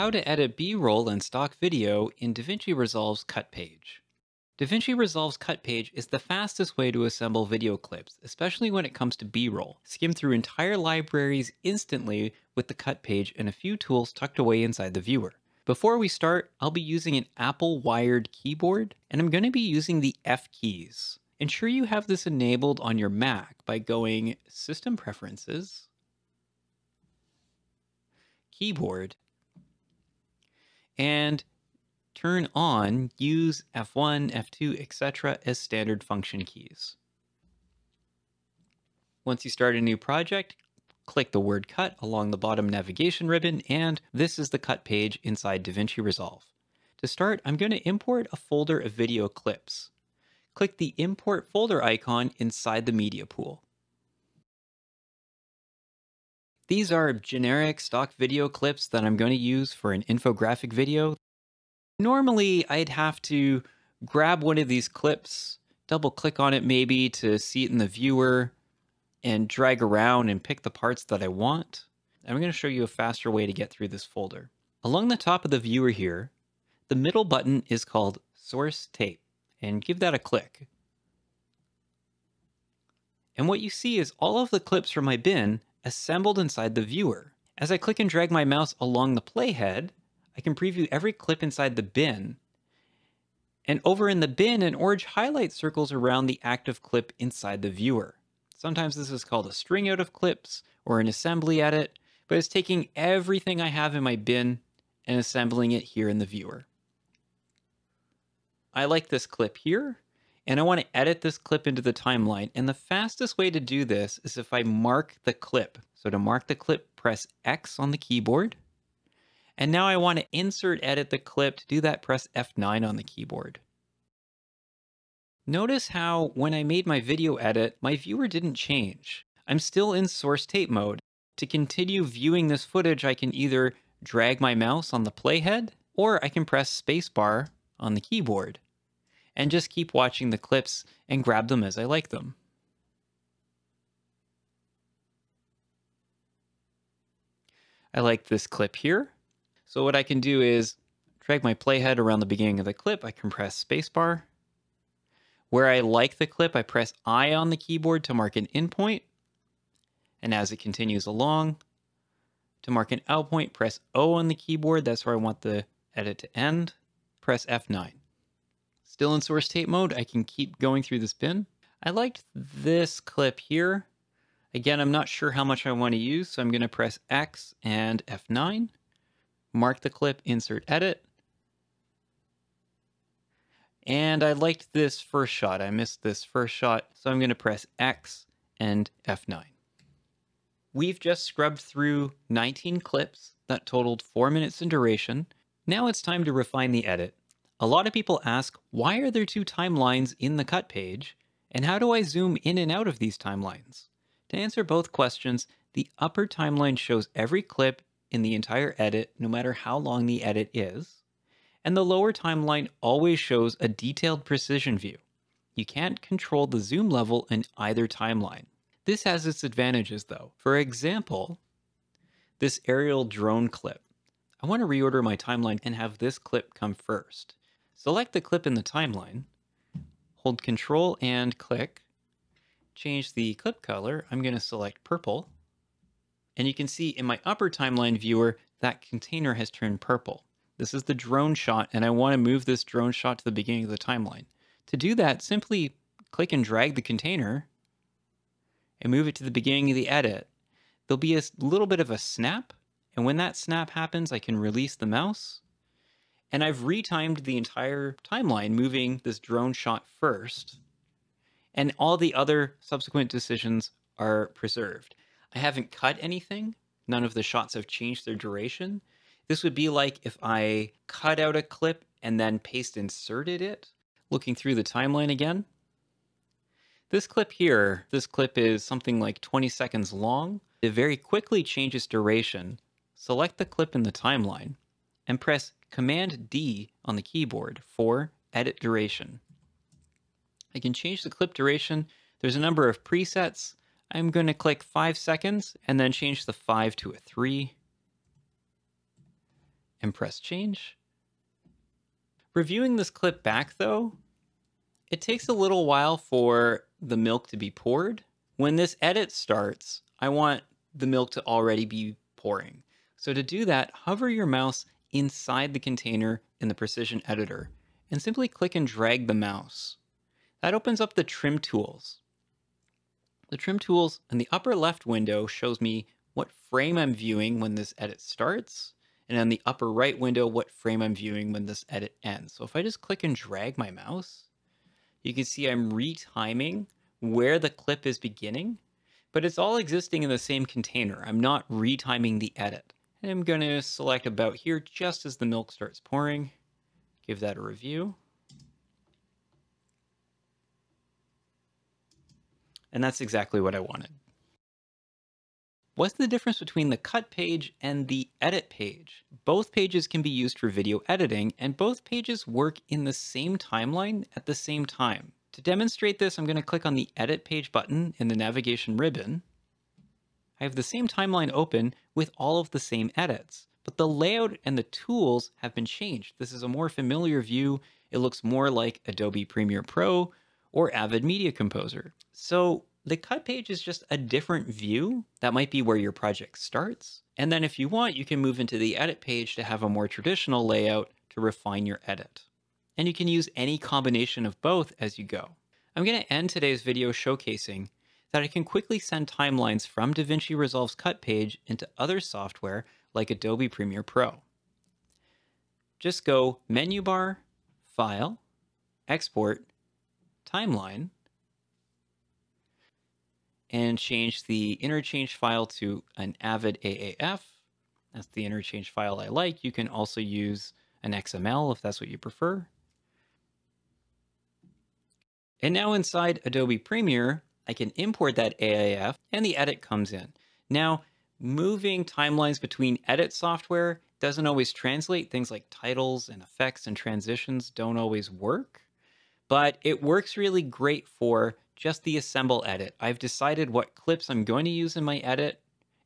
How to edit B-roll and stock video in DaVinci Resolve's cut page. DaVinci Resolve's cut page is the fastest way to assemble video clips, especially when it comes to B-roll. Skim through entire libraries instantly with the cut page and a few tools tucked away inside the viewer. Before we start, I'll be using an Apple wired keyboard, and I'm going to be using the F keys. Ensure you have this enabled on your Mac by going System Preferences, Keyboard, and turn on use F1, F2, etc. as standard function keys. Once you start a new project, click the word cut along the bottom navigation ribbon, and this is the cut page inside DaVinci Resolve. To start, I'm going to import a folder of video clips. Click the import folder icon inside the media pool. These are generic stock video clips that I'm going to use for an infographic video Normally, I'd have to grab one of these clips, double click on it maybe to see it in the viewer, and drag around and pick the parts that I want. I'm going to show you a faster way to get through this folder. Along the top of the viewer here, the middle button is called Source Tape, and give that a click. And what you see is all of the clips from my bin assembled inside the viewer. As I click and drag my mouse along the playhead, I can preview every clip inside the bin. And over in the bin, an orange highlight circles around the active clip inside the viewer. Sometimes this is called a string out of clips or an assembly edit, but it's taking everything I have in my bin and assembling it here in the viewer. I like this clip here, and I want to edit this clip into the timeline. And the fastest way to do this is if I mark the clip. So to mark the clip, press X on the keyboard. And now I want to insert edit the clip. To do that, press F9 on the keyboard. Notice how when I made my video edit, my viewer didn't change. I'm still in source tape mode. To continue viewing this footage, I can either drag my mouse on the playhead, or I can press spacebar on the keyboard and just keep watching the clips and grab them as I like them. I like this clip here. So what I can do is drag my playhead around the beginning of the clip. I can press spacebar. Where I like the clip, I press I on the keyboard to mark an in point. And as it continues along, to mark an out point, press O on the keyboard. That's where I want the edit to end. Press F9. Still in source tape mode, I can keep going through this bin. I liked this clip here. Again, I'm not sure how much I want to use, so I'm going to press X and F9 mark the clip, insert edit. And I liked this first shot. I missed this first shot, so I'm going to press X and F9. We've just scrubbed through 19 clips that totaled 4 minutes in duration. Now it's time to refine the edit. A lot of people ask, why are there two timelines in the cut page? And how do I zoom in and out of these timelines? To answer both questions, the upper timeline shows every clip in the entire edit, no matter how long the edit is. And the lower timeline always shows a detailed precision view. You can't control the zoom level in either timeline. This has its advantages though. For example, this aerial drone clip. I want to reorder my timeline and have this clip come first. Select the clip in the timeline, hold control and click, change the clip color. I'm going to select purple and you can see in my upper timeline viewer, that container has turned purple. This is the drone shot, and I want to move this drone shot to the beginning of the timeline. To do that, simply click and drag the container and move it to the beginning of the edit. There'll be a little bit of a snap, and when that snap happens, I can release the mouse. And I've retimed the entire timeline, moving this drone shot first, and all the other subsequent decisions are preserved. I haven't cut anything. None of the shots have changed their duration. This would be like if I cut out a clip and then paste inserted it, looking through the timeline again. This clip here, this clip is something like 20 seconds long. It very quickly changes duration. Select the clip in the timeline and press Command D on the keyboard for edit duration. I can change the clip duration. There's a number of presets. I'm going to click 5 seconds and then change the 5 to a 3. and press change. Reviewing this clip back though, it takes a little while for the milk to be poured. When this edit starts, I want the milk to already be pouring. So to do that, hover your mouse inside the container in the Precision Editor and simply click and drag the mouse. That opens up the trim tools. The trim tools in the upper left window shows me what frame I'm viewing when this edit starts, and on the upper right window, what frame I'm viewing when this edit ends. So if I just click and drag my mouse, you can see I'm retiming where the clip is beginning, but it's all existing in the same container. I'm not retiming the edit. And I'm going to select about here just as the milk starts pouring. Give that a review. And that's exactly what I wanted. What's the difference between the cut page and the edit page? Both pages can be used for video editing, and both pages work in the same timeline at the same time. To demonstrate this, I'm going to click on the Edit Page button in the navigation ribbon. I have the same timeline open with all of the same edits, but the layout and the tools have been changed. This is a more familiar view. It looks more like Adobe Premiere Pro or Avid Media Composer. So the cut page is just a different view. That might be where your project starts. And then if you want, you can move into the edit page to have a more traditional layout to refine your edit and you can use any combination of both as you go. I'm going to end today's video showcasing that I can quickly send timelines from DaVinci Resolve's cut page into other software like Adobe Premiere Pro. Just go Menu Bar, File, Export, Timeline, and change the interchange file to an Avid AAF. That's the interchange file I like. You can also use an XML if that's what you prefer. And now inside Adobe Premiere, I can import that AAF and the edit comes in. Now, moving timelines between edit software doesn't always translate. Things like titles and effects and transitions don't always work, but it works really great for just the assemble edit. I've decided what clips I'm going to use in my edit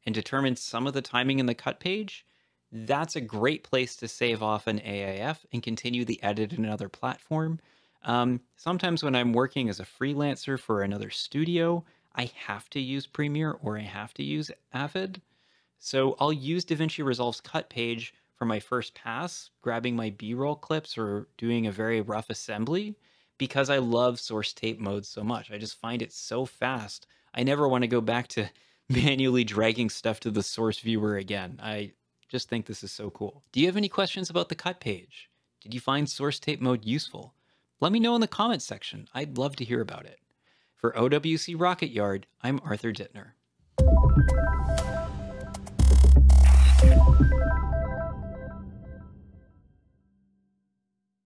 and determined some of the timing in the cut page. That's a great place to save off an AAF and continue the edit in another platform. Um, sometimes when I'm working as a freelancer for another studio, I have to use Premiere or I have to use Avid. So I'll use DaVinci Resolve's cut page for my first pass, grabbing my B-roll clips or doing a very rough assembly because I love source tape mode so much. I just find it so fast. I never want to go back to manually dragging stuff to the source viewer again. I just think this is so cool. Do you have any questions about the cut page? Did you find source tape mode useful? Let me know in the comments section. I'd love to hear about it. For OWC Rocket Yard, I'm Arthur Dittner.